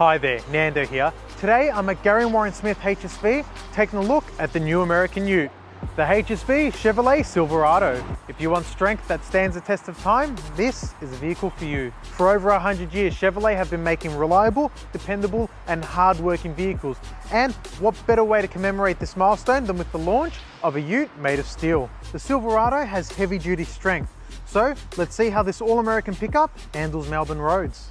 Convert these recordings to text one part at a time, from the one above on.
Hi there, Nando here. Today I'm at Garry Warren Smith HSV taking a look at the new American Ute, the HSV Chevrolet Silverado. If you want strength that stands the test of time, this is a vehicle for you. For over 100 years, Chevrolet have been making reliable, dependable and hard-working vehicles. And what better way to commemorate this milestone than with the launch of a Ute made of steel. The Silverado has heavy-duty strength, so let's see how this all-American pickup handles Melbourne roads.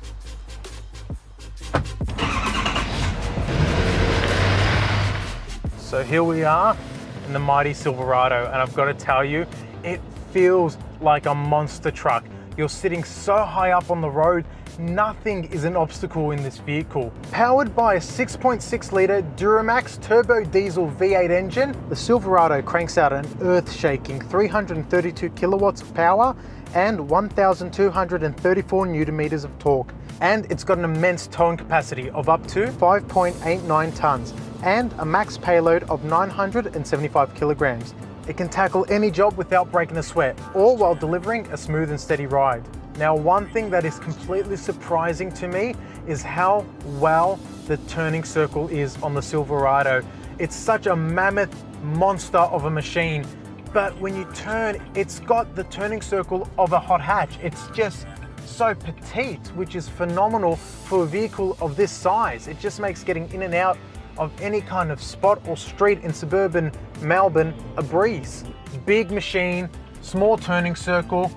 So here we are in the mighty Silverado and I've got to tell you, it feels like a monster truck. You're sitting so high up on the road, nothing is an obstacle in this vehicle. Powered by a 6.6 litre Duramax turbo diesel V8 engine, the Silverado cranks out an earth-shaking 332 kilowatts of power and 1,234 newton meters of torque. And it's got an immense towing capacity of up to 5.89 tons and a max payload of 975 kilograms. It can tackle any job without breaking a sweat, all while delivering a smooth and steady ride. Now, one thing that is completely surprising to me is how well the turning circle is on the Silverado. It's such a mammoth monster of a machine, but when you turn, it's got the turning circle of a hot hatch. It's just so petite, which is phenomenal for a vehicle of this size. It just makes getting in and out of any kind of spot or street in suburban Melbourne a breeze. Big machine, small turning circle.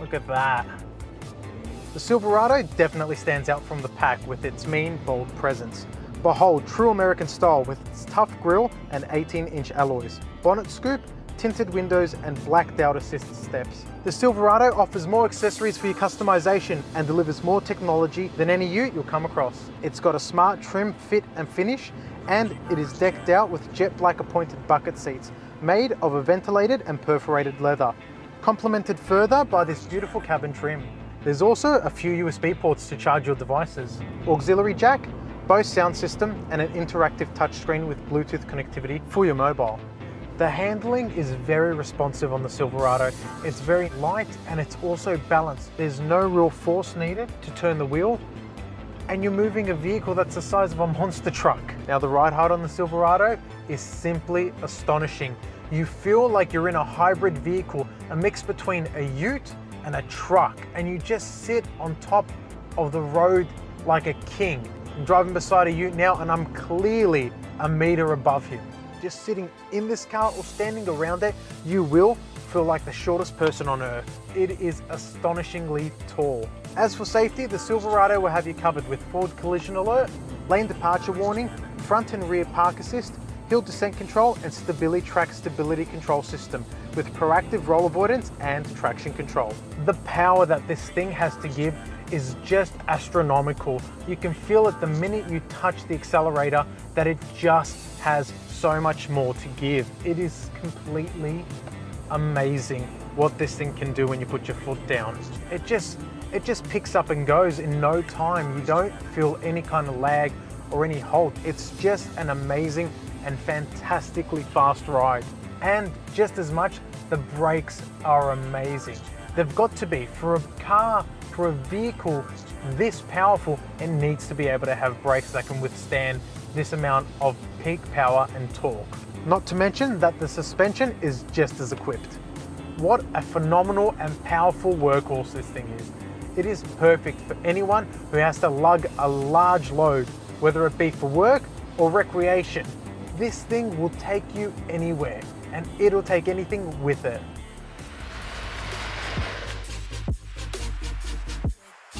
Look at that. The Silverado definitely stands out from the pack with its mean, bold presence. Behold, true American style with its tough grille and 18 inch alloys. Bonnet scoop tinted windows and blacked out assist steps. The Silverado offers more accessories for your customization and delivers more technology than any ute you'll come across. It's got a smart trim, fit and finish and it is decked out with jet black appointed bucket seats made of a ventilated and perforated leather, complemented further by this beautiful cabin trim. There's also a few USB ports to charge your devices, auxiliary jack, Bose sound system and an interactive touchscreen with Bluetooth connectivity for your mobile. The handling is very responsive on the Silverado. It's very light and it's also balanced. There's no real force needed to turn the wheel and you're moving a vehicle that's the size of a monster truck. Now the ride height on the Silverado is simply astonishing. You feel like you're in a hybrid vehicle, a mix between a ute and a truck, and you just sit on top of the road like a king. I'm driving beside a ute now and I'm clearly a meter above him just sitting in this car or standing around it, you will feel like the shortest person on earth. It is astonishingly tall. As for safety, the Silverado will have you covered with forward collision alert, lane departure warning, front and rear park assist, hill descent control and stability track stability control system with proactive roll avoidance and traction control. The power that this thing has to give is just astronomical. You can feel it the minute you touch the accelerator that it just has so much more to give. It is completely amazing what this thing can do when you put your foot down. It just, it just picks up and goes in no time. You don't feel any kind of lag or any halt. It's just an amazing and fantastically fast ride. And just as much, the brakes are amazing. They've got to be. For a car, for a vehicle this powerful, it needs to be able to have brakes that can withstand this amount of peak power and torque. Not to mention that the suspension is just as equipped. What a phenomenal and powerful workhorse this thing is. It is perfect for anyone who has to lug a large load, whether it be for work or recreation. This thing will take you anywhere and it'll take anything with it.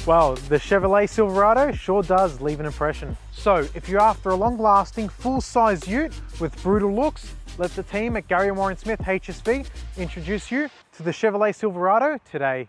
Well, the Chevrolet Silverado sure does leave an impression. So if you're after a long-lasting, full-size ute with brutal looks, let the team at Garry Warren Smith HSV introduce you to the Chevrolet Silverado today.